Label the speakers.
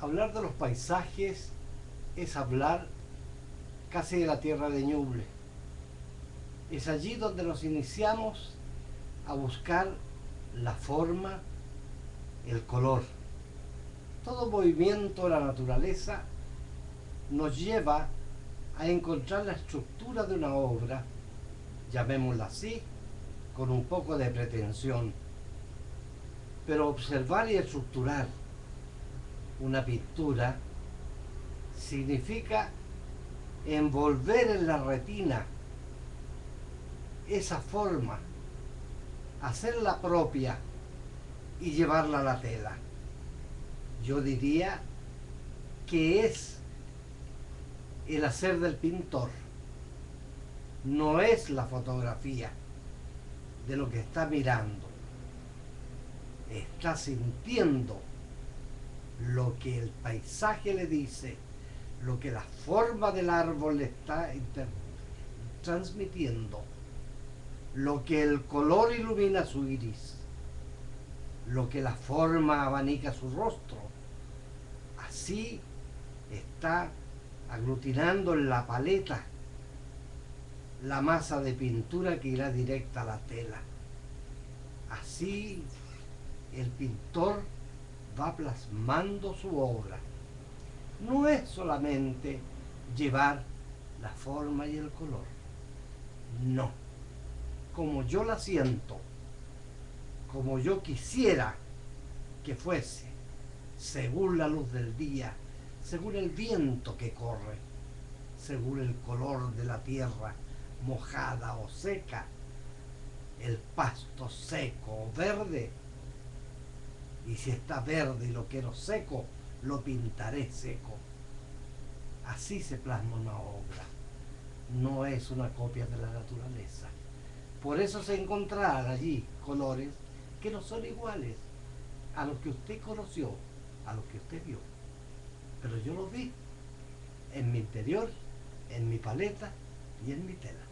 Speaker 1: Hablar de los paisajes es hablar casi de la tierra de Ñuble. Es allí donde nos iniciamos a buscar la forma, el color. Todo movimiento de la naturaleza nos lleva a encontrar la estructura de una obra, llamémosla así, con un poco de pretensión. Pero observar y estructurar una pintura significa envolver en la retina esa forma, hacerla propia y llevarla a la tela. Yo diría que es el hacer del pintor, no es la fotografía de lo que está mirando, está sintiendo lo que el paisaje le dice, lo que la forma del árbol le está transmitiendo, lo que el color ilumina su iris, lo que la forma abanica su rostro. Así está aglutinando en la paleta la masa de pintura que irá directa a la tela. Así el pintor va plasmando su obra. No es solamente llevar la forma y el color. No. Como yo la siento, como yo quisiera que fuese, según la luz del día, según el viento que corre, según el color de la tierra mojada o seca, el pasto seco o verde, y si está verde y lo quiero seco, lo pintaré seco. Así se plasma una obra. No es una copia de la naturaleza. Por eso se encontrarán allí colores que no son iguales a los que usted conoció, a los que usted vio. Pero yo los vi en mi interior, en mi paleta y en mi tela.